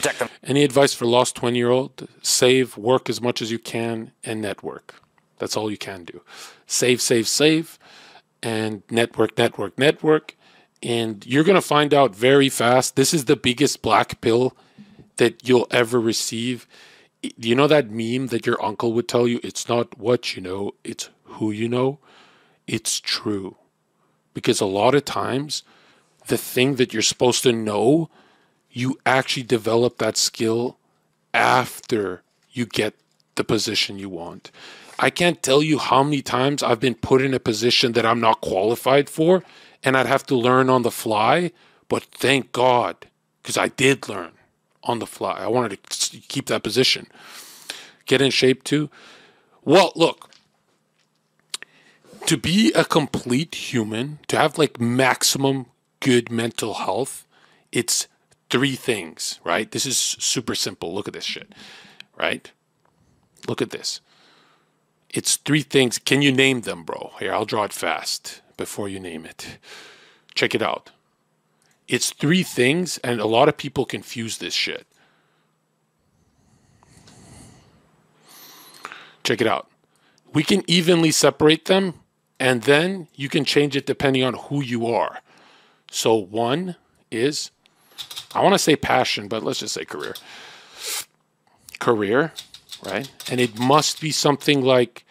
protect them. Any advice for lost 20 year old? Save, work as much as you can, and network. That's all you can do. Save, save, save, and network, network, network. And you're going to find out very fast. This is the biggest black pill that you'll ever receive. You know that meme that your uncle would tell you? It's not what you know, it's who you know. It's true. Because a lot of times, the thing that you're supposed to know, you actually develop that skill after you get the position you want. I can't tell you how many times I've been put in a position that I'm not qualified for and I'd have to learn on the fly, but thank God because I did learn on the fly. I wanted to keep that position. Get in shape too. Well, look, to be a complete human, to have like maximum good mental health, it's three things, right? This is super simple. Look at this shit, right? Look at this. It's three things. Can you name them, bro? Here, I'll draw it fast before you name it. Check it out. It's three things, and a lot of people confuse this shit. Check it out. We can evenly separate them, and then you can change it depending on who you are. So, one is, I want to say passion, but let's just say career. Career, right? And it must be something like,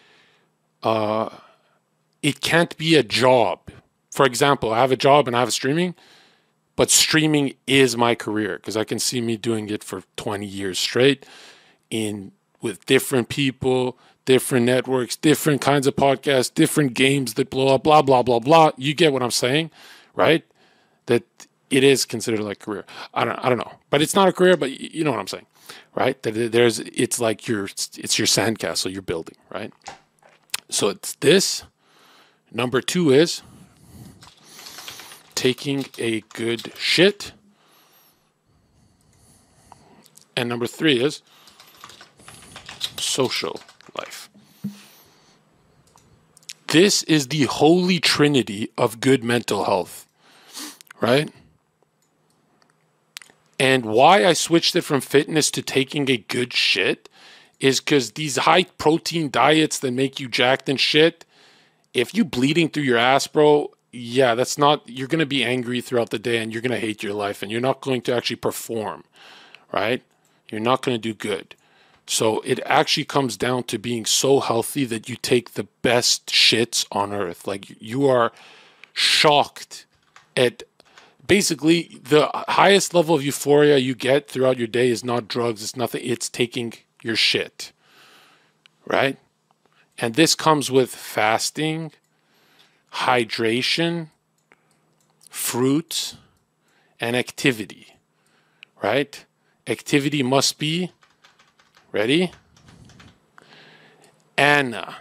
uh, it can't be a job. For example, I have a job and I have streaming, but streaming is my career because I can see me doing it for 20 years straight in with different people, different networks, different kinds of podcasts, different games that blow up, blah, blah, blah, blah. You get what I'm saying, right? That it is considered like career. I don't, I don't know, but it's not a career, but you know what I'm saying, right? That there's, it's like your, it's your sandcastle you're building, right? So it's this. Number two is taking a good shit. And number three is social life. This is the holy trinity of good mental health, right? And why I switched it from fitness to taking a good shit is because these high protein diets that make you jacked and shit, if you bleeding through your ass, bro, yeah, that's not, you're going to be angry throughout the day and you're going to hate your life and you're not going to actually perform, right? You're not going to do good. So it actually comes down to being so healthy that you take the best shits on earth. Like you are shocked at basically the highest level of euphoria you get throughout your day is not drugs, it's nothing, it's taking your shit. Right? And this comes with fasting, hydration, fruit, and activity. Right? Activity must be ready? Anaerobic.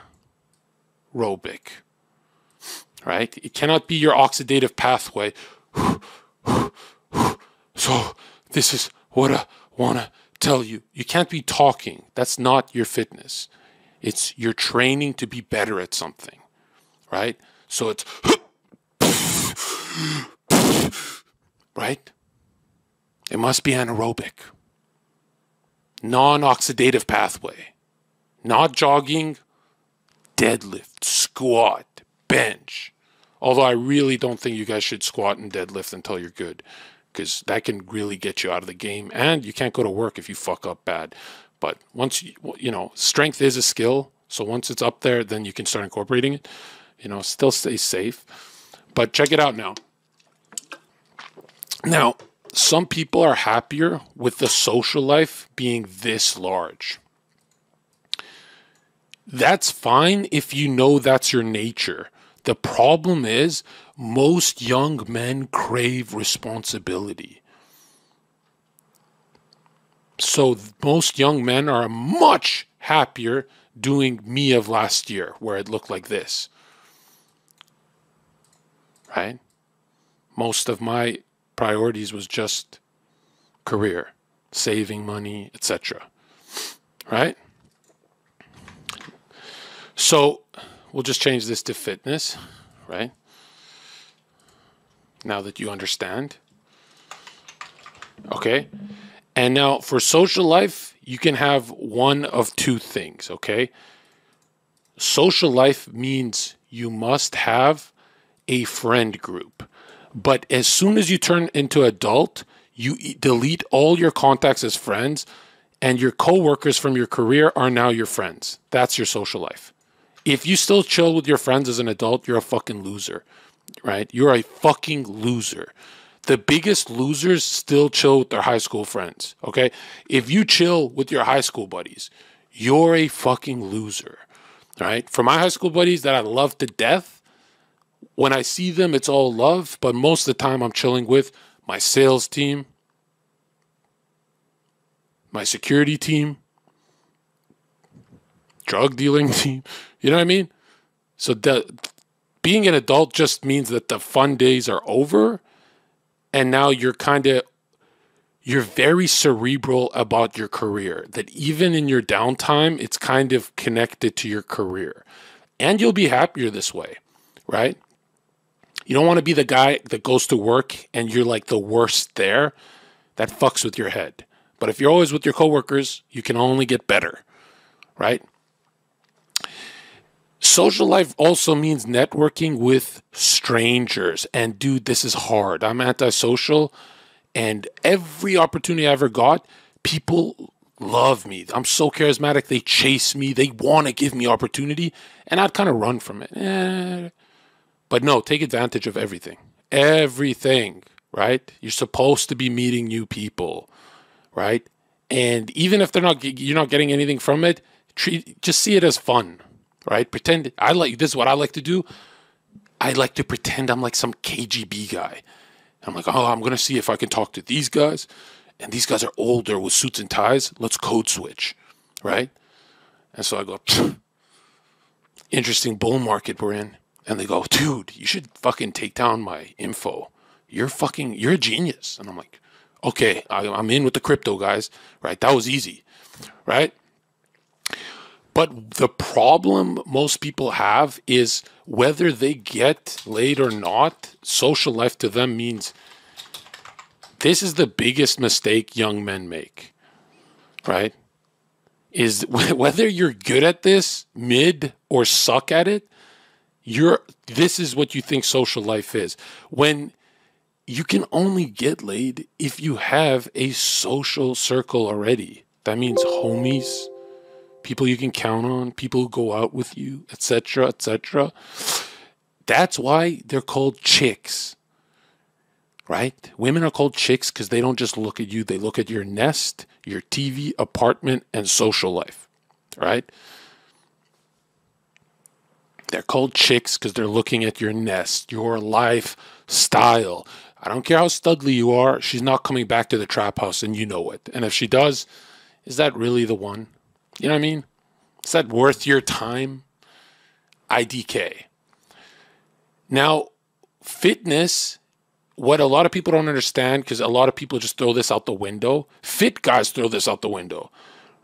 Right? It cannot be your oxidative pathway. So, this is what I want to tell you. You can't be talking. That's not your fitness. It's your training to be better at something, right? So it's right? It must be anaerobic, non oxidative pathway, not jogging, deadlift, squat, bench. Although I really don't think you guys should squat and deadlift until you're good because that can really get you out of the game and you can't go to work if you fuck up bad. But once you, you know, strength is a skill. So once it's up there, then you can start incorporating it. You know, still stay safe. But check it out now. Now, some people are happier with the social life being this large. That's fine if you know that's your nature. The problem is most young men crave responsibility. So most young men are much happier doing me of last year, where it looked like this. Right? Most of my priorities was just career, saving money, etc. Right? So we'll just change this to fitness, right? Now that you understand. Okay. And now for social life, you can have one of two things, okay? Social life means you must have a friend group. But as soon as you turn into adult, you delete all your contacts as friends and your coworkers from your career are now your friends. That's your social life. If you still chill with your friends as an adult, you're a fucking loser, right? You're a fucking loser. The biggest losers still chill with their high school friends, okay? If you chill with your high school buddies, you're a fucking loser, right? For my high school buddies that I love to death, when I see them, it's all love, but most of the time I'm chilling with my sales team, my security team, drug dealing team. You know what I mean? So the, being an adult just means that the fun days are over and now you're kind of you're very cerebral about your career that even in your downtime it's kind of connected to your career and you'll be happier this way right you don't want to be the guy that goes to work and you're like the worst there that fucks with your head but if you're always with your coworkers, you can only get better, right? Social life also means networking with strangers. And dude, this is hard. I'm antisocial, and every opportunity I ever got, people love me. I'm so charismatic. They chase me. They want to give me opportunity, and I'd kind of run from it. Eh. But no, take advantage of everything. Everything, right? You're supposed to be meeting new people right? And even if they're not, you're not getting anything from it. Treat, just see it as fun, right? Pretend I like this is what I like to do. I like to pretend I'm like some KGB guy. I'm like, oh, I'm gonna see if I can talk to these guys, and these guys are older with suits and ties. Let's code switch, right? And so I go, interesting bull market we're in, and they go, dude, you should fucking take down my info. You're fucking, you're a genius, and I'm like, okay, I'm in with the crypto guys, right? That was easy, right? But the problem most people have is whether they get laid or not, social life to them means this is the biggest mistake young men make, right? Is whether you're good at this, mid, or suck at it, you're this is what you think social life is. When you can only get laid if you have a social circle already. That means homies, people you can count on, people who go out with you, etc., etc. That's why they're called chicks. Right? Women are called chicks because they don't just look at you, they look at your nest, your TV, apartment, and social life. Right? They're called chicks because they're looking at your nest, your lifestyle, I don't care how studly you are, she's not coming back to the trap house and you know it. And if she does, is that really the one? You know what I mean? Is that worth your time? IDK. Now, fitness, what a lot of people don't understand, because a lot of people just throw this out the window. Fit guys throw this out the window,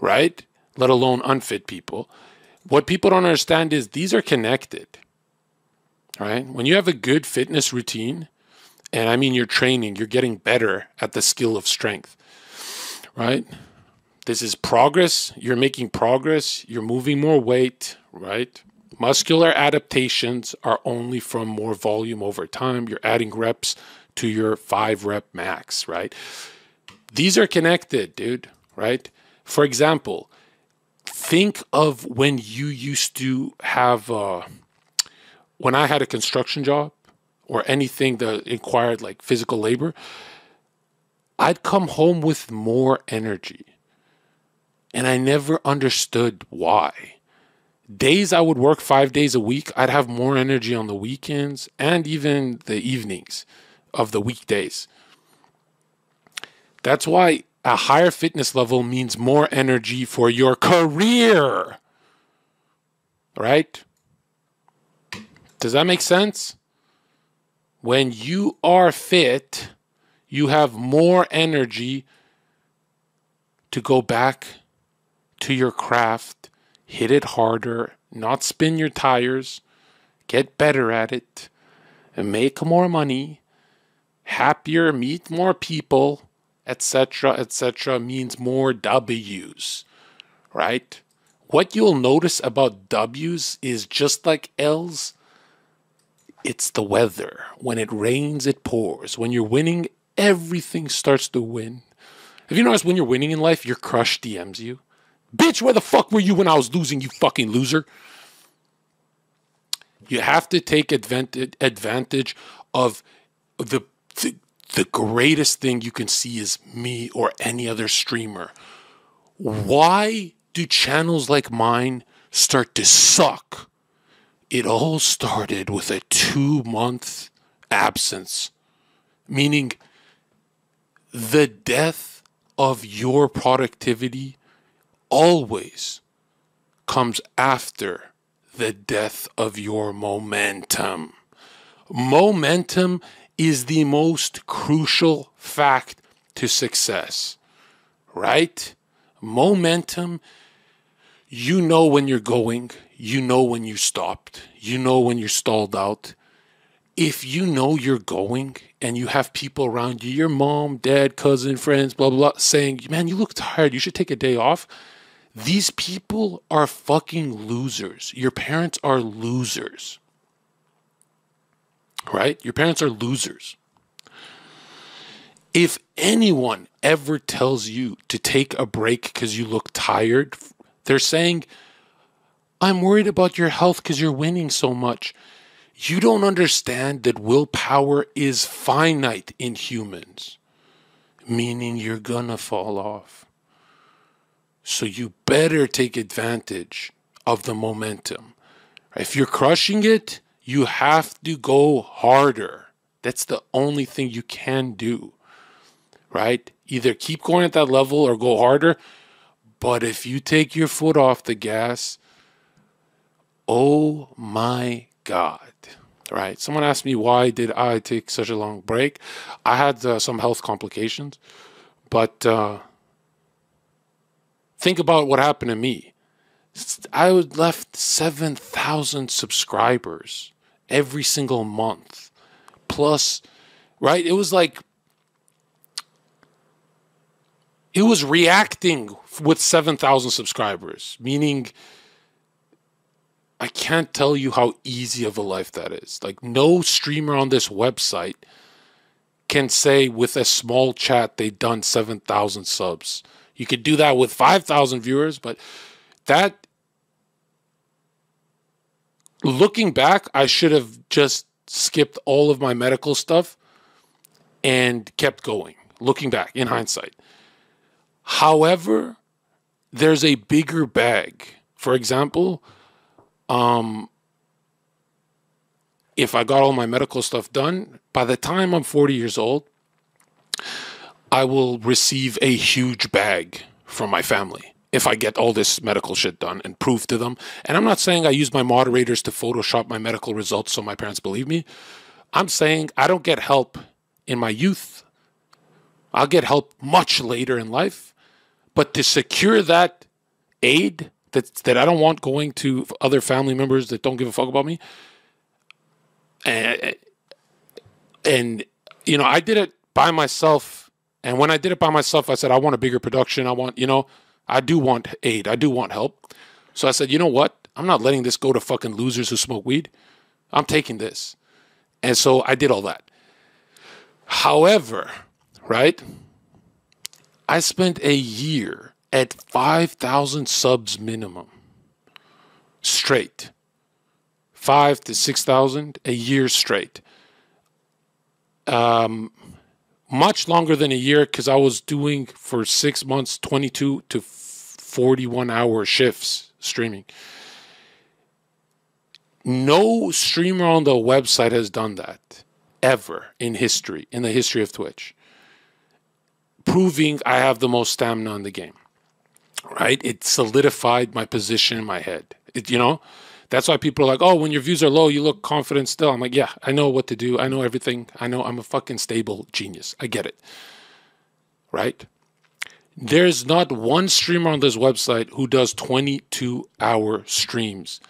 right? Let alone unfit people. What people don't understand is these are connected, right? When you have a good fitness routine, and I mean, you're training, you're getting better at the skill of strength, right? This is progress. You're making progress. You're moving more weight, right? Muscular adaptations are only from more volume over time. You're adding reps to your five rep max, right? These are connected, dude, right? For example, think of when you used to have, uh, when I had a construction job or anything that required like physical labor, I'd come home with more energy. And I never understood why. Days I would work five days a week, I'd have more energy on the weekends and even the evenings of the weekdays. That's why a higher fitness level means more energy for your career. Right? Does that make sense? when you are fit, you have more energy to go back to your craft, hit it harder, not spin your tires, get better at it, and make more money, happier, meet more people, etc., etc., means more W's, right? What you'll notice about W's is just like L's, it's the weather. When it rains, it pours. When you're winning, everything starts to win. Have you noticed when you're winning in life, your crush DMs you? Bitch, where the fuck were you when I was losing, you fucking loser? You have to take advantage of the, the the greatest thing you can see is me or any other streamer. Why do channels like mine start to suck? It all started with a two month absence, meaning the death of your productivity always comes after the death of your momentum. Momentum is the most crucial fact to success, right? Momentum, you know when you're going, you know when you stopped, you know when you're stalled out. If you know you're going and you have people around you, your mom, dad, cousin, friends, blah, blah, blah, saying, man, you look tired, you should take a day off. These people are fucking losers. Your parents are losers right? Your parents are losers. If anyone ever tells you to take a break because you look tired, they're saying, I'm worried about your health because you're winning so much. You don't understand that willpower is finite in humans, meaning you're gonna fall off. So you better take advantage of the momentum. If you're crushing it, you have to go harder. That's the only thing you can do, right? Either keep going at that level or go harder. But if you take your foot off the gas, oh my God, right? Someone asked me why did I take such a long break? I had uh, some health complications, but uh, think about what happened to me. I would left 7,000 subscribers every single month. Plus, right? It was like, it was reacting with 7,000 subscribers, meaning I can't tell you how easy of a life that is. Like, no streamer on this website can say with a small chat they've done 7,000 subs. You could do that with 5,000 viewers, but that looking back, I should have just skipped all of my medical stuff and kept going. Looking back in hindsight. However, there's a bigger bag. For example, um, if I got all my medical stuff done, by the time I'm 40 years old, I will receive a huge bag from my family if I get all this medical shit done and prove to them. And I'm not saying I use my moderators to Photoshop my medical results so my parents believe me. I'm saying I don't get help in my youth. I'll get help much later in life. But to secure that aid that, that I don't want going to other family members that don't give a fuck about me, and, and you know, I did it by myself. And when I did it by myself, I said, I want a bigger production. I want, you know, I do want aid. I do want help. So I said, you know what? I'm not letting this go to fucking losers who smoke weed. I'm taking this. And so I did all that. However, right? I spent a year at 5,000 subs minimum straight. Five to 6,000 a year straight. Um, much longer than a year because I was doing for six months 22 to 41 hour shifts streaming. No streamer on the website has done that ever in history, in the history of Twitch, proving I have the most stamina in the game. Right? It solidified my position in my head. It, you know, that's why people are like, oh, when your views are low, you look confident still. I'm like, yeah, I know what to do. I know everything. I know I'm a fucking stable genius. I get it. Right? There's not one streamer on this website who does 22 hour streams.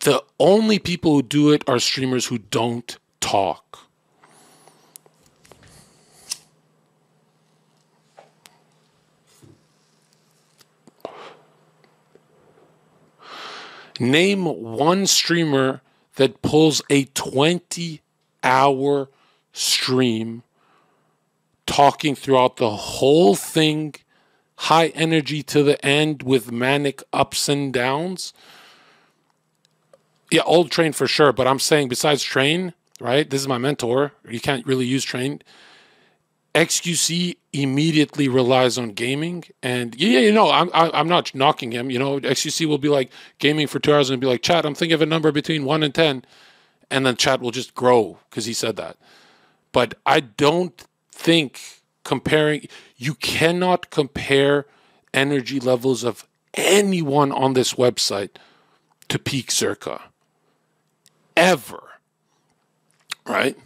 The only people who do it are streamers who don't talk. Name one streamer that pulls a 20 hour stream talking throughout the whole thing, high energy to the end with manic ups and downs. Yeah, old train for sure, but I'm saying besides train, right? This is my mentor. You can't really use train. XQC immediately relies on gaming, and yeah, you know, I'm I'm not knocking him. You know, XQC will be like gaming for two hours and be like, "Chat, I'm thinking of a number between one and ten, and then chat will just grow because he said that. But I don't think comparing you cannot compare energy levels of anyone on this website to peak circa ever right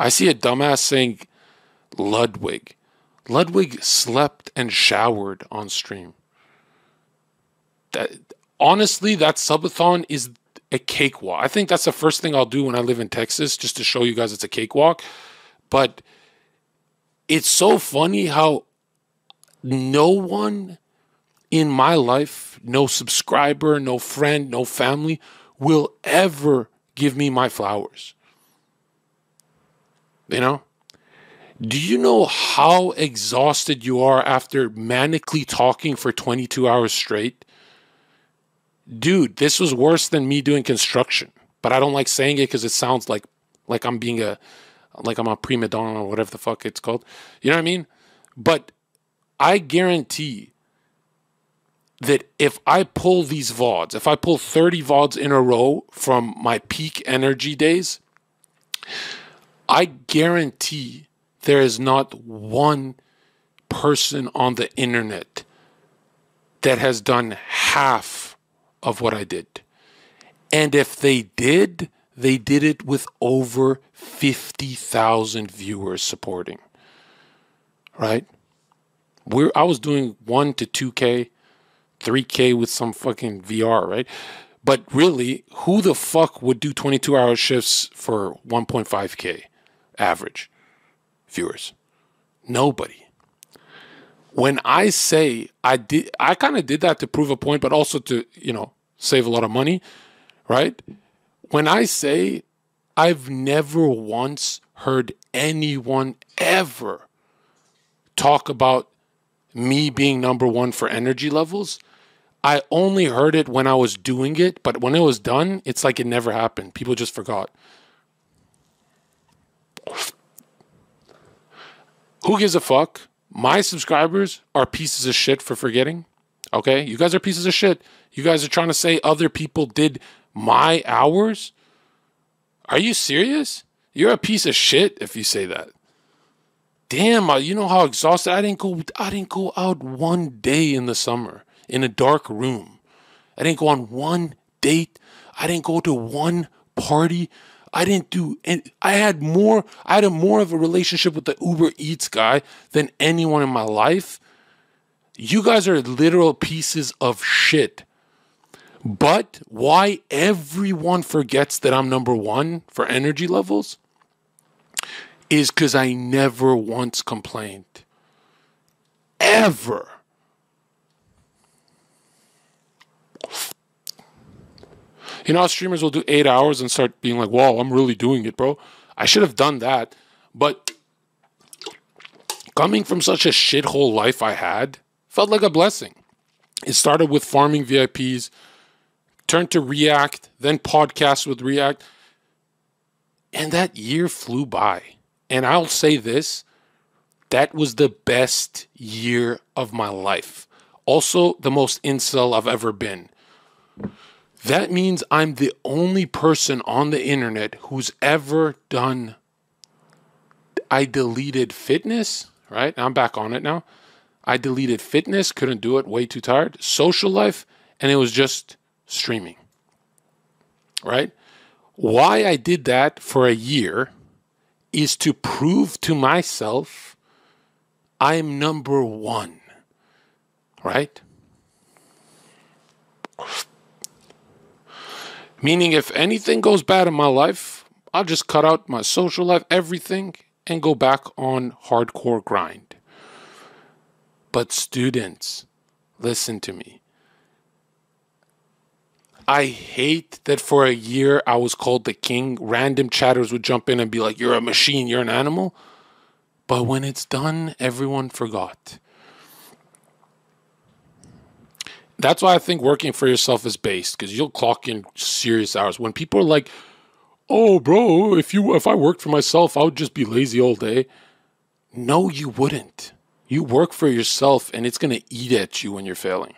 i see a dumbass saying ludwig ludwig slept and showered on stream that honestly that subathon is a cakewalk. I think that's the first thing I'll do when I live in Texas, just to show you guys it's a cakewalk. But it's so funny how no one in my life, no subscriber, no friend, no family, will ever give me my flowers. You know? Do you know how exhausted you are after manically talking for 22 hours straight? dude, this was worse than me doing construction. But I don't like saying it because it sounds like like I'm being a like I'm a prima donna or whatever the fuck it's called. You know what I mean? But I guarantee that if I pull these VODs, if I pull 30 VODs in a row from my peak energy days, I guarantee there is not one person on the internet that has done half of what I did. And if they did, they did it with over 50,000 viewers supporting. Right? We're, I was doing 1 to 2K, 3K with some fucking VR, right? But really, who the fuck would do 22 hour shifts for 1.5K average viewers? Nobody when I say I did, I kind of did that to prove a point, but also to, you know, save a lot of money, right? When I say I've never once heard anyone ever talk about me being number one for energy levels, I only heard it when I was doing it, but when it was done, it's like it never happened. People just forgot. Who gives a fuck? My subscribers are pieces of shit for forgetting. Okay? You guys are pieces of shit. You guys are trying to say other people did my hours? Are you serious? You're a piece of shit if you say that. Damn, you know how exhausted I didn't go I didn't go out one day in the summer in a dark room. I didn't go on one date. I didn't go to one party. I didn't do and I had more I had a more of a relationship with the Uber Eats guy than anyone in my life. You guys are literal pieces of shit. But why everyone forgets that I'm number 1 for energy levels is cuz I never once complained. Ever. You know, streamers will do eight hours and start being like, "Whoa, I'm really doing it, bro." I should have done that, but coming from such a shithole life I had felt like a blessing. It started with farming VIPs, turned to React, then podcast with React, and that year flew by. And I'll say this that was the best year of my life. Also, the most incel I've ever been. That means I'm the only person on the internet who's ever done. I deleted fitness, right? I'm back on it now. I deleted fitness, couldn't do it, way too tired. Social life, and it was just streaming, right? Why I did that for a year is to prove to myself I'm number one, right? Meaning, if anything goes bad in my life, I'll just cut out my social life, everything, and go back on hardcore grind. But, students, listen to me. I hate that for a year I was called the king. Random chatters would jump in and be like, You're a machine, you're an animal. But when it's done, everyone forgot. That's why I think working for yourself is based because you'll clock in serious hours. When people are like, "Oh, bro, if you if I worked for myself, I would just be lazy all day." No, you wouldn't. You work for yourself, and it's gonna eat at you when you're failing.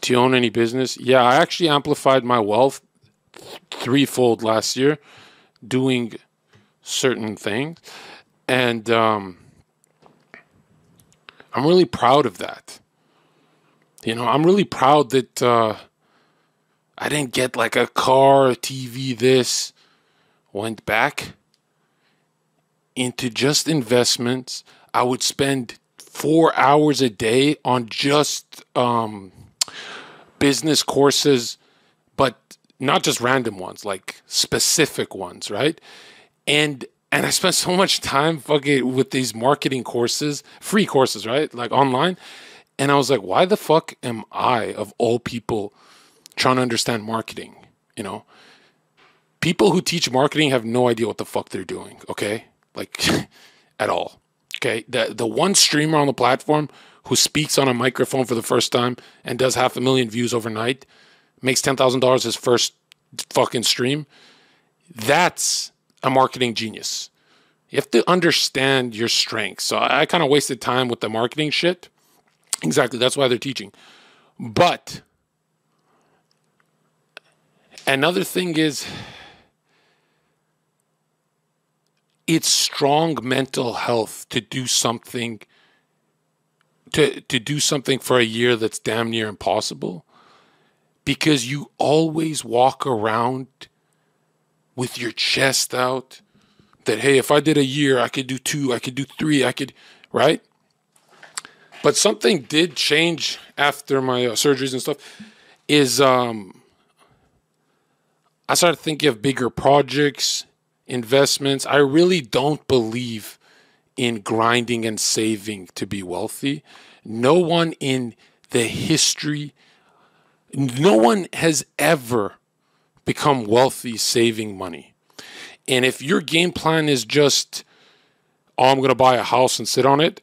Do you own any business? Yeah, I actually amplified my wealth threefold last year doing certain things. And um, I'm really proud of that. You know, I'm really proud that uh, I didn't get like a car, a TV, this. Went back into just investments. I would spend four hours a day on just um, business courses, but not just random ones, like specific ones, right? And and I spent so much time fucking with these marketing courses, free courses, right? Like online. And I was like, why the fuck am I, of all people, trying to understand marketing? You know, people who teach marketing have no idea what the fuck they're doing, okay? Like, at all. Okay. The, the one streamer on the platform who speaks on a microphone for the first time and does half a million views overnight, makes $10,000 his first fucking stream, that's a marketing genius. You have to understand your strengths. So I, I kind of wasted time with the marketing shit. Exactly. That's why they're teaching. But another thing is it's strong mental health to do something to to do something for a year that's damn near impossible because you always walk around with your chest out that hey if i did a year i could do two i could do three i could right but something did change after my uh, surgeries and stuff is um i started thinking of bigger projects investments i really don't believe in grinding and saving to be wealthy. No one in the history, no one has ever become wealthy saving money. And if your game plan is just, oh, I'm going to buy a house and sit on it,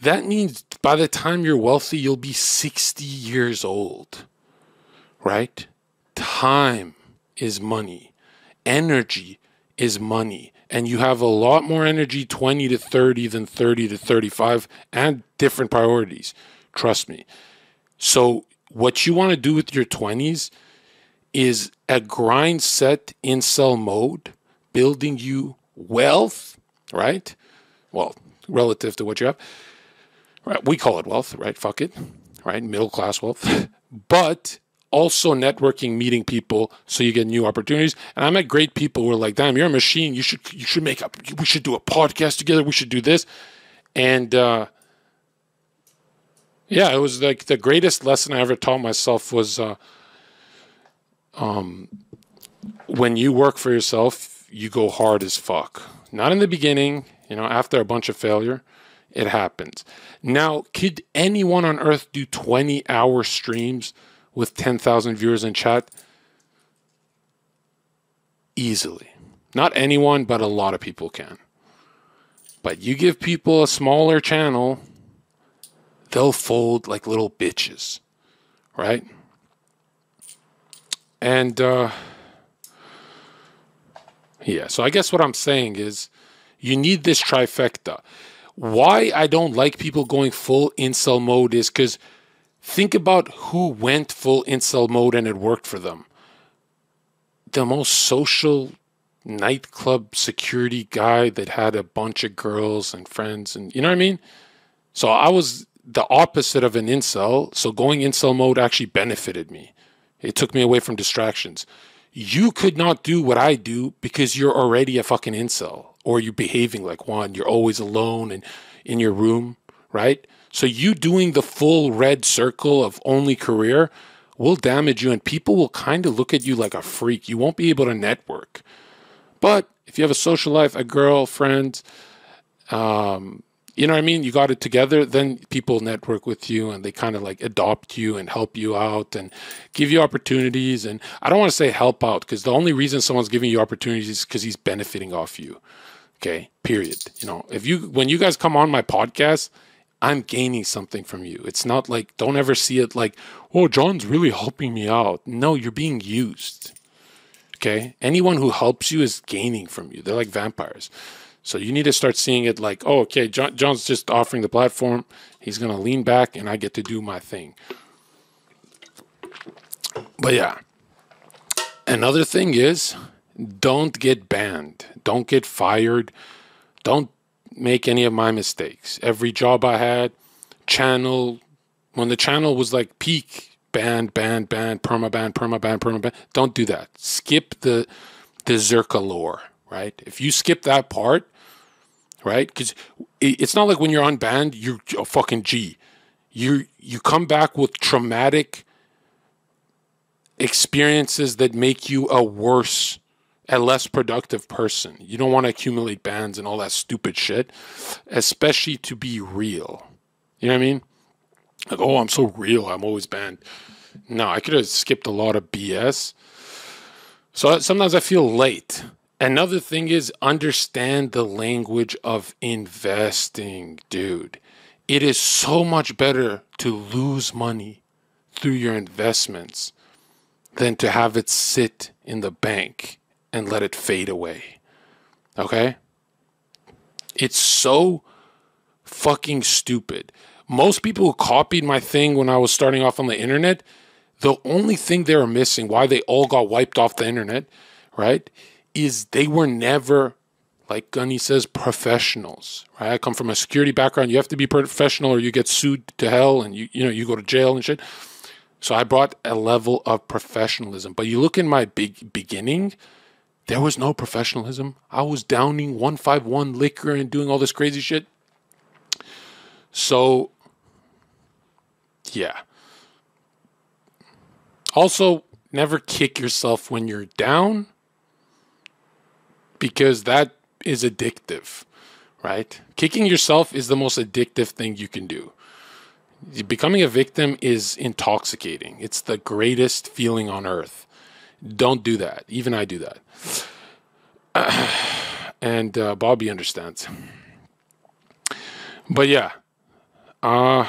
that means by the time you're wealthy, you'll be 60 years old, right? Time is money, energy is money and you have a lot more energy 20 to 30 than 30 to 35 and different priorities. Trust me. So, what you want to do with your 20s is a grind set incel mode, building you wealth, right? Well, relative to what you have. Right, we call it wealth, right? Fuck it, right? Middle class wealth. but also networking, meeting people, so you get new opportunities. And I met great people who are like, "Damn, you're a machine. You should you should make up. We should do a podcast together. We should do this." And uh, yeah, it was like the greatest lesson I ever taught myself was, uh, um, when you work for yourself, you go hard as fuck. Not in the beginning, you know, after a bunch of failure. It happens. Now, could anyone on earth do 20 hour streams with 10,000 viewers in chat? Easily. Not anyone, but a lot of people can. But you give people a smaller channel, they'll fold like little bitches, right? And uh, yeah, so I guess what I'm saying is you need this trifecta. Why I don't like people going full incel mode is because Think about who went full incel mode and it worked for them. The most social nightclub security guy that had a bunch of girls and friends, and you know what I mean? So I was the opposite of an incel. So going incel mode actually benefited me. It took me away from distractions. You could not do what I do because you're already a fucking incel or you're behaving like one. You're always alone and in your room, right? So you doing the full red circle of only career will damage you and people will kind of look at you like a freak. You won't be able to network. But if you have a social life, a girlfriend, um, you know what I mean? You got it together, then people network with you and they kind of like adopt you and help you out and give you opportunities. And I don't want to say help out because the only reason someone's giving you opportunities is because he's benefiting off you. Okay, period. You know, if you, when you guys come on my podcast, I'm gaining something from you. It's not like, don't ever see it like, oh, Jon's really helping me out. No, you're being used. Okay. Anyone who helps you is gaining from you. They're like vampires. So you need to start seeing it like, oh, okay, Jon, Jon's just offering the platform. He's going to lean back and I get to do my thing. But yeah. Another thing is don't get banned. Don't get fired. Don't make any of my mistakes. Every job I had, channel, when the channel was like peak, banned, banned, banned, perma ban, perma ban, perma ban. Don't do that. Skip the the Zherka lore, right? If you skip that part, right? Because it's not like when you're unbanned, you're a fucking G. You you come back with traumatic experiences that make you a worse, a less productive person. You don't want to accumulate bans and all that stupid shit, especially to be real. You know what I mean? Like, oh, I'm so real. I'm always banned. No, I could have skipped a lot of BS. So sometimes I feel late Another thing is understand the language of investing, dude. It is so much better to lose money through your investments than to have it sit in the bank and let it fade away. Okay? It's so fucking stupid. Most people who copied my thing when I was starting off on the internet, the only thing they were missing, why they all got wiped off the internet, right? Is they were never like Gunny says, professionals. Right? I come from a security background. You have to be professional, or you get sued to hell, and you you know you go to jail and shit. So I brought a level of professionalism. But you look in my big beginning, there was no professionalism. I was downing 151 liquor and doing all this crazy shit. So, yeah. Also, never kick yourself when you're down because that is addictive, right? Kicking yourself is the most addictive thing you can do. Becoming a victim is intoxicating. It's the greatest feeling on earth. Don't do that. Even I do that. And uh, Bobby understands. But yeah. Uh,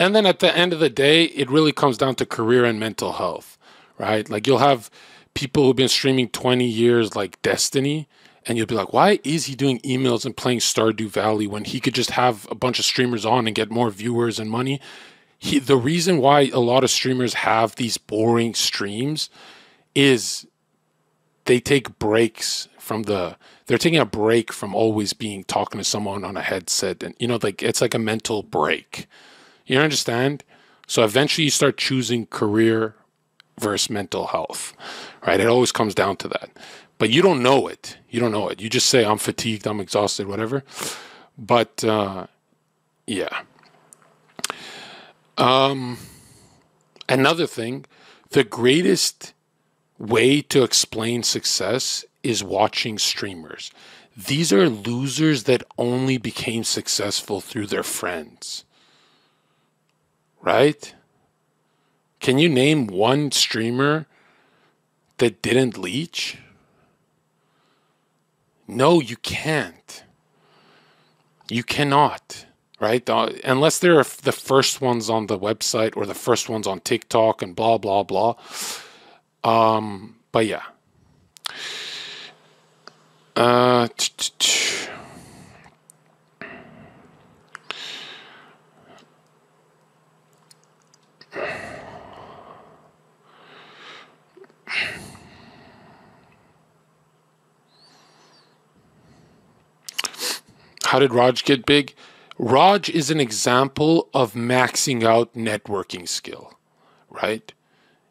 and then at the end of the day, it really comes down to career and mental health, right? Like you'll have people who've been streaming 20 years like Destiny, and you'll be like, why is he doing emails and playing Stardew Valley when he could just have a bunch of streamers on and get more viewers and money? He, the reason why a lot of streamers have these boring streams is they take breaks from the they're taking a break from always being talking to someone on a headset and you know like it's like a mental break you understand so eventually you start choosing career versus mental health, right? It always comes down to that. But you don't know it. You don't know it. You just say, I'm fatigued, I'm exhausted, whatever. But uh, yeah. Um, another thing, the greatest way to explain success is watching streamers. These are losers that only became successful through their friends. Right? Can you name one streamer that didn't leech? No, you can't. You cannot, right? Uh, unless they're the first ones on the website or the first ones on TikTok and blah, blah, blah. Um, but yeah. Uh, How did Raj get big? Raj is an example of maxing out networking skill, right?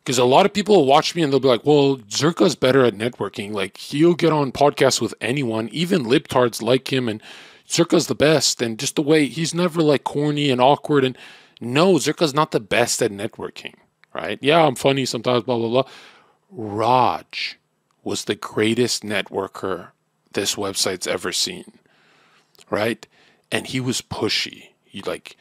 Because a lot of people will watch me and they'll be like, well, Zherka's better at networking. Like, he'll get on podcasts with anyone, even libtards like him, and Zherka's the best. And just the way he's never like corny and awkward. And no, Zherka's not the best at networking, right? Yeah, I'm funny sometimes, blah, blah, blah. Raj was the greatest networker this website's ever seen right? and he was pushy. He like,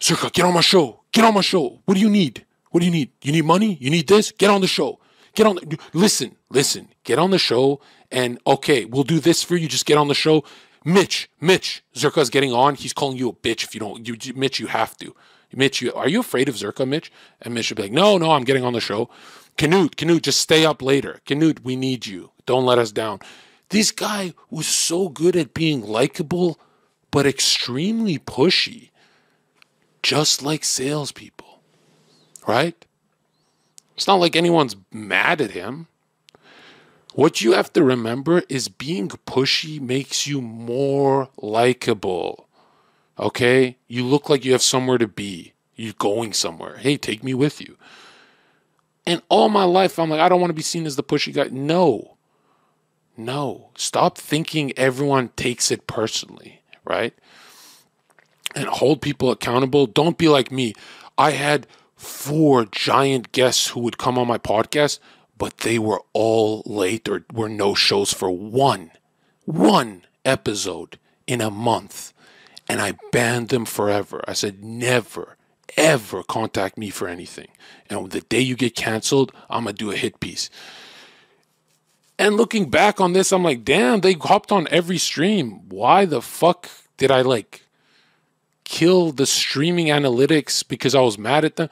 Zherka, get on my show. Get on my show. What do you need? What do you need? You need money? You need this? Get on the show. Get on. The, listen, listen. Get on the show, and okay, we'll do this for you. Just get on the show. Mitch, Mitch, Zherka's getting on. He's calling you a bitch if you don't. You, Mitch, you have to. Mitch, you, are you afraid of Zherka, Mitch? And Mitch would be like, no, no, I'm getting on the show. Canute, Canute, just stay up later. Canute, we need you. Don't let us down. This guy was so good at being likable, but extremely pushy, just like salespeople, right? It's not like anyone's mad at him. What you have to remember is being pushy makes you more likable. Okay? You look like you have somewhere to be. You're going somewhere. Hey, take me with you. And all my life, I'm like, I don't want to be seen as the pushy guy. No. No. Stop thinking everyone takes it personally, right? And hold people accountable. Don't be like me. I had four giant guests who would come on my podcast but they were all late or were no shows for one, one episode in a month. And I banned them forever. I said, never, ever contact me for anything. And the day you get canceled, I'm going to do a hit piece. And looking back on this, I'm like, damn, they hopped on every stream. Why the fuck did I like kill the streaming analytics because I was mad at them?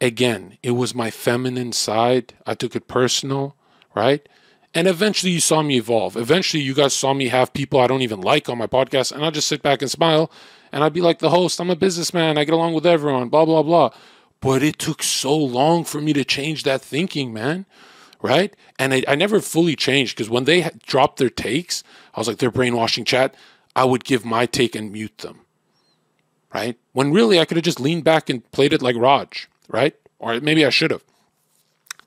again, it was my feminine side. I took it personal, right? And eventually you saw me evolve. Eventually you guys saw me have people I don't even like on my podcast, and I'll just sit back and smile. And I'd be like the host, I'm a businessman, I get along with everyone, blah, blah, blah. But it took so long for me to change that thinking, man. Right? And I, I never fully changed because when they dropped their takes, I was like, they're brainwashing chat. I would give my take and mute them. Right? When really I could have just leaned back and played it like Raj right? Or maybe I should have.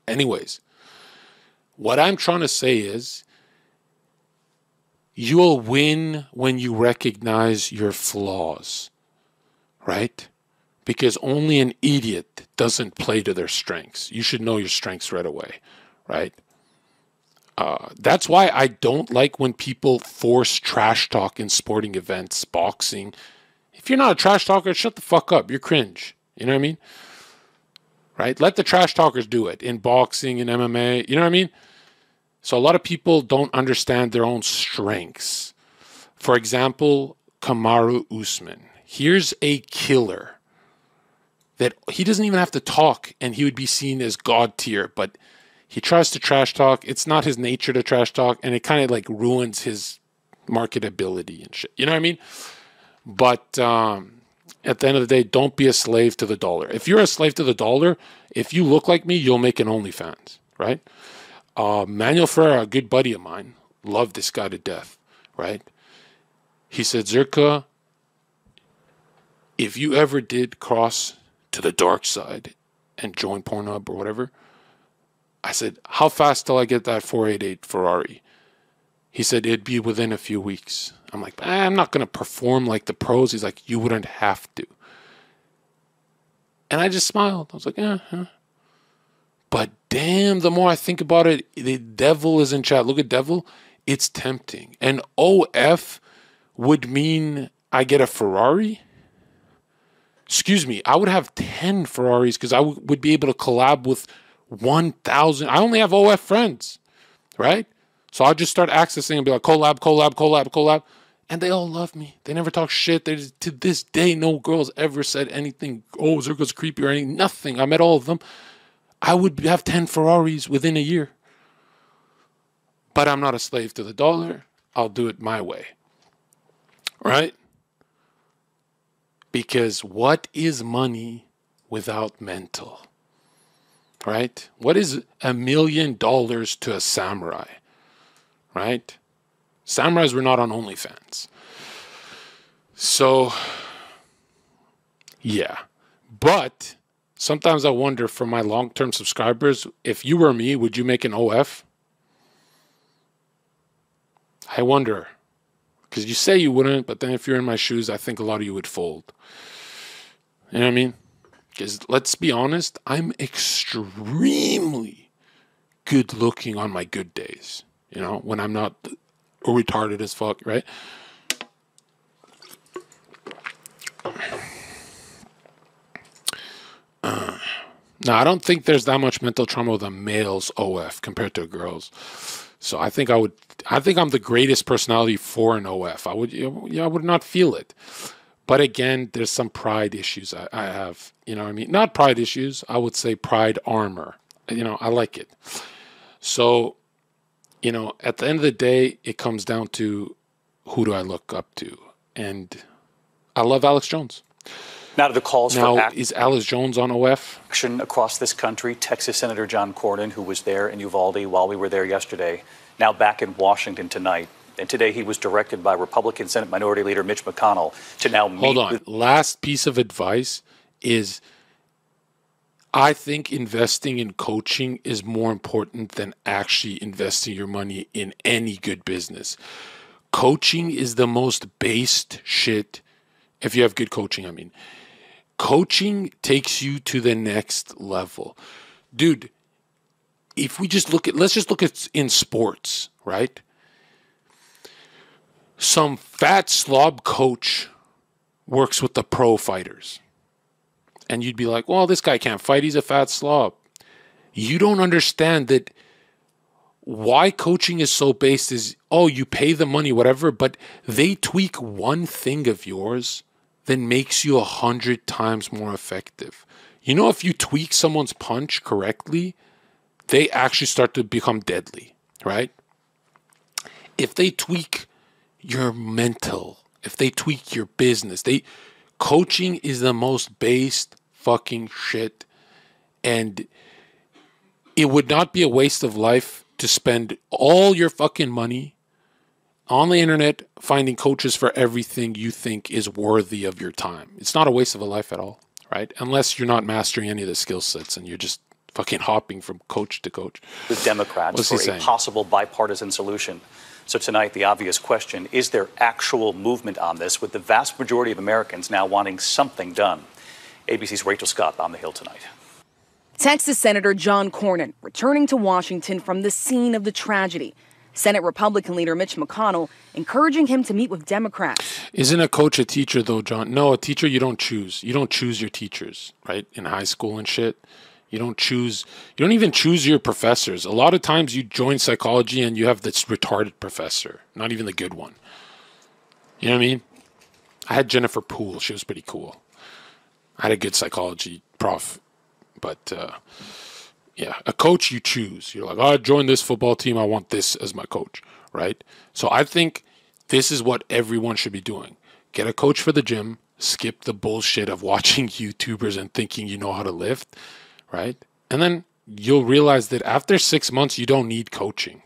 Anyways, what I'm trying to say is you'll win when you recognize your flaws, right? Because only an idiot doesn't play to their strengths. You should know your strengths right away, right? Uh, that's why I don't like when people force trash talk in sporting events, boxing. If you're not a trash talker, shut the fuck up. You're cringe. You know what I mean? right? Let the trash talkers do it in boxing and MMA. You know what I mean? So a lot of people don't understand their own strengths. For example, Kamaru Usman. Here's a killer that he doesn't even have to talk and he would be seen as god tier, but he tries to trash talk. It's not his nature to trash talk and it kind of like ruins his marketability and shit. You know what I mean? But um at the end of the day, don't be a slave to the dollar. If you're a slave to the dollar, if you look like me, you'll make an OnlyFans, right? Uh, Manuel Ferrara, a good buddy of mine, loved this guy to death, right? He said, Zherka, if you ever did cross to the dark side and join Pornhub or whatever, I said, how fast till I get that 488 Ferrari? He said, it'd be within a few weeks. I'm like, I'm not going to perform like the pros. He's like, you wouldn't have to. And I just smiled. I was like, yeah, yeah. But damn, the more I think about it, the devil is in chat. Look at devil. It's tempting. And OF would mean I get a Ferrari. Excuse me, I would have 10 Ferraris because I would be able to collab with 1,000. I only have OF friends, right? So I'll just start accessing and be like, collab, collab, collab, collab and they all love me. They never talk shit. There's, to this day, no girls ever said anything. Oh, Zherka's creepy or anything. Nothing. I met all of them. I would have 10 Ferraris within a year. But I'm not a slave to the dollar. I'll do it my way. Right? Because what is money without mental? Right? What is a million dollars to a samurai? Right? Samurais were not on OnlyFans. So, yeah. But sometimes I wonder for my long term subscribers, if you were me, would you make an OF? I wonder. Because you say you wouldn't, but then if you're in my shoes, I think a lot of you would fold. You know what I mean? Because let's be honest, I'm extremely good looking on my good days, you know, when I'm not retarded as fuck, right? Uh, now, I don't think there's that much mental trauma with a male's OF compared to girls. So I think I would, I think I'm the greatest personality for an OF. I would, yeah, I would not feel it. But again, there's some pride issues I, I have. You know what I mean? Not pride issues. I would say pride armor. You know, I like it. So, you know, at the end of the day, it comes down to who do I look up to? And I love Alex Jones. Now to the calls now, for action. is Alex Jones on OF? Action across this country. Texas Senator John Cornyn, who was there in Uvalde while we were there yesterday, now back in Washington tonight. And today he was directed by Republican Senate Minority Leader Mitch McConnell to now meet. Hold on. Last piece of advice is I think investing in coaching is more important than actually investing your money in any good business. Coaching is the most based shit. If you have good coaching, I mean coaching takes you to the next level. Dude, if we just look at, let's just look at in sports, right? Some fat slob coach works with the pro fighters. And you'd be like, well, this guy can't fight. He's a fat slob. You don't understand that why coaching is so based is, oh, you pay the money, whatever, but they tweak one thing of yours then makes you a hundred times more effective. You know, if you tweak someone's punch correctly, they actually start to become deadly, right? If they tweak your mental, if they tweak your business, they coaching is the most based fucking shit. And it would not be a waste of life to spend all your fucking money on the internet finding coaches for everything you think is worthy of your time. It's not a waste of a life at all, right? Unless you're not mastering any of the skill sets and you're just fucking hopping from coach to coach. The Democrats What's for a saying? possible bipartisan solution. So tonight, the obvious question is there actual movement on this, with the vast majority of Americans now wanting something done? ABC's Rachel Scott on the Hill tonight. Texas Senator John Cornyn returning to Washington from the scene of the tragedy. Senate Republican leader Mitch McConnell encouraging him to meet with Democrats. Isn't a coach a teacher, though, John? No, a teacher you don't choose. You don't choose your teachers, right? In high school and shit. You don't choose, you don't even choose your professors. A lot of times you join psychology and you have this retarded professor, not even the good one. You know what I mean? I had Jennifer Poole. She was pretty cool. I had a good psychology prof, but uh, yeah, a coach you choose. You're like, oh, I joined this football team. I want this as my coach, right? So I think this is what everyone should be doing. Get a coach for the gym. Skip the bullshit of watching YouTubers and thinking you know how to lift, right? And then you'll realize that after six months, you don't need coaching,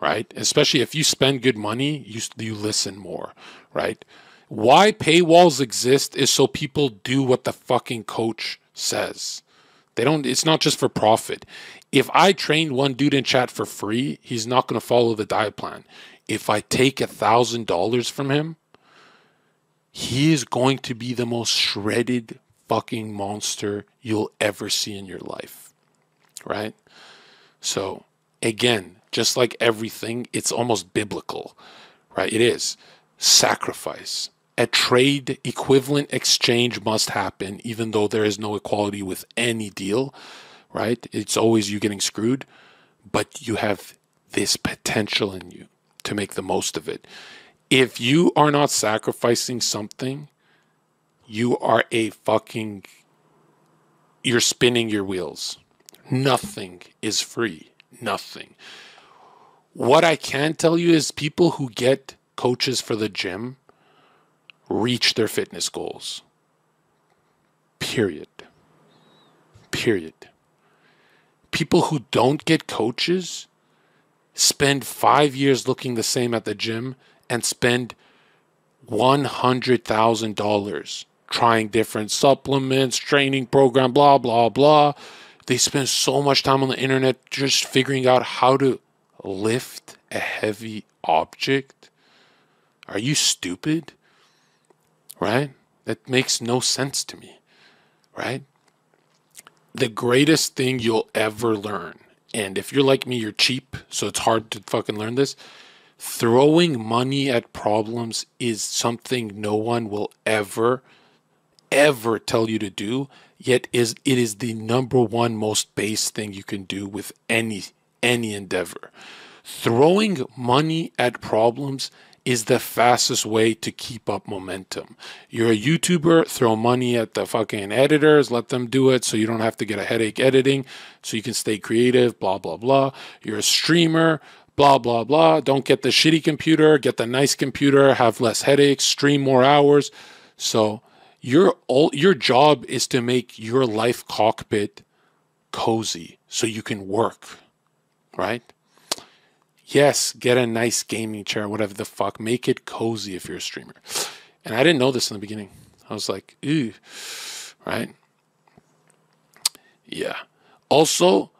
right? Especially if you spend good money, you you listen more, right? Why paywalls exist is so people do what the fucking coach says they don't it's not just for profit. If I train one dude in chat for free, he's not going to follow the diet plan. If I take a thousand dollars from him, he is going to be the most shredded fucking monster you'll ever see in your life. Right? So, again, just like everything, it's almost biblical. Right? It is. Sacrifice a trade equivalent exchange must happen, even though there is no equality with any deal, right? It's always you getting screwed, but you have this potential in you to make the most of it. If you are not sacrificing something, you are a fucking, you're spinning your wheels. Nothing is free. Nothing. What I can tell you is people who get coaches for the gym reach their fitness goals. Period. Period. People who don't get coaches spend five years looking the same at the gym and spend $100,000 trying different supplements, training program, blah, blah, blah. They spend so much time on the internet just figuring out how to lift a heavy object. Are you stupid? right? That makes no sense to me, right? The greatest thing you'll ever learn, and if you're like me, you're cheap, so it's hard to fucking learn this. Throwing money at problems is something no one will ever, ever tell you to do, yet is it is the number one most base thing you can do with any any endeavor. Throwing money at problems is the fastest way to keep up momentum. You're a YouTuber, throw money at the fucking editors, let them do it so you don't have to get a headache editing, so you can stay creative, blah, blah, blah. You're a streamer, blah, blah, blah. Don't get the shitty computer, get the nice computer, have less headaches, stream more hours. So, your all your job is to make your life cockpit cozy so you can work, right? Yes, get a nice gaming chair, whatever the fuck. Make it cozy if you're a streamer. And I didn't know this in the beginning. I was like, ooh, right? Yeah. Also,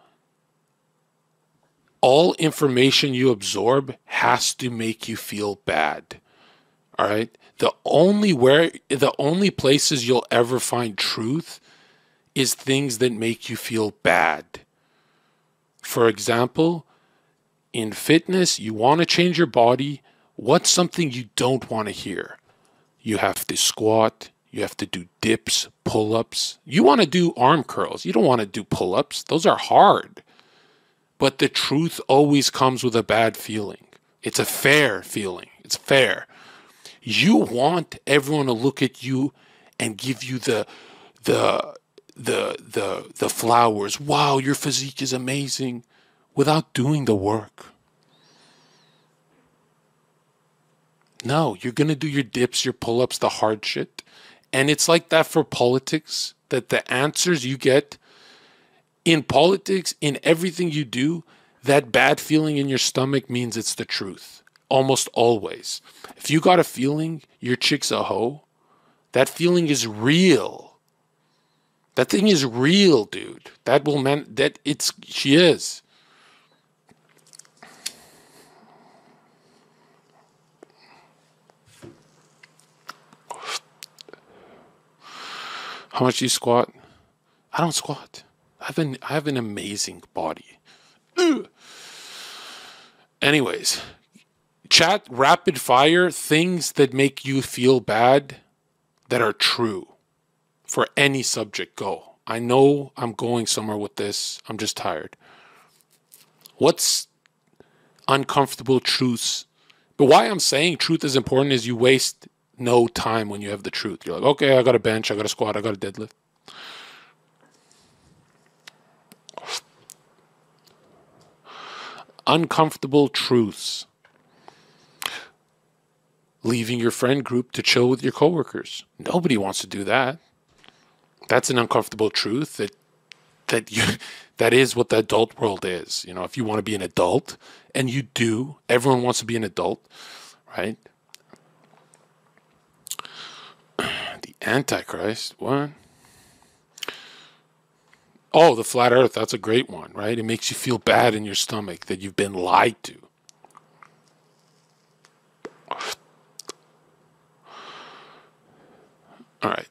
all information you absorb has to make you feel bad. All right? The only where the only places you'll ever find truth is things that make you feel bad. For example, in fitness, you want to change your body. What's something you don't want to hear? You have to squat, you have to do dips, pull ups. You want to do arm curls. You don't want to do pull ups, those are hard. But the truth always comes with a bad feeling. It's a fair feeling, it's fair. You want everyone to look at you and give you the the the the the flowers. Wow, your physique is amazing without doing the work. No, you're going to do your dips, your pull-ups, the hard shit. And it's like that for politics that the answers you get in politics, in everything you do, that bad feeling in your stomach means it's the truth almost always. If you got a feeling your chick's a hoe, that feeling is real. That thing is real, dude. That will man that it's she is. How much do you squat? I don't squat. I have an I have an amazing body. Ugh. Anyways, chat rapid fire things that make you feel bad that are true for any subject. Go. I know I'm going somewhere with this. I'm just tired. What's uncomfortable truths? But why I'm saying truth is important is you waste no time when you have the truth. You're like, okay, I got a bench, I got a squat, I got a deadlift. Uncomfortable truths leaving your friend group to chill with your coworkers. Nobody wants to do that. That's an uncomfortable truth that that you that is what the adult world is. You know, if you want to be an adult and you do, everyone wants to be an adult, right? The Antichrist, what? Oh, the flat earth, that's a great one, right? It makes you feel bad in your stomach that you've been lied to. All right.